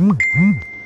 Hum, hum.